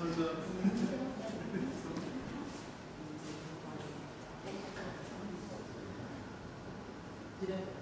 Did I?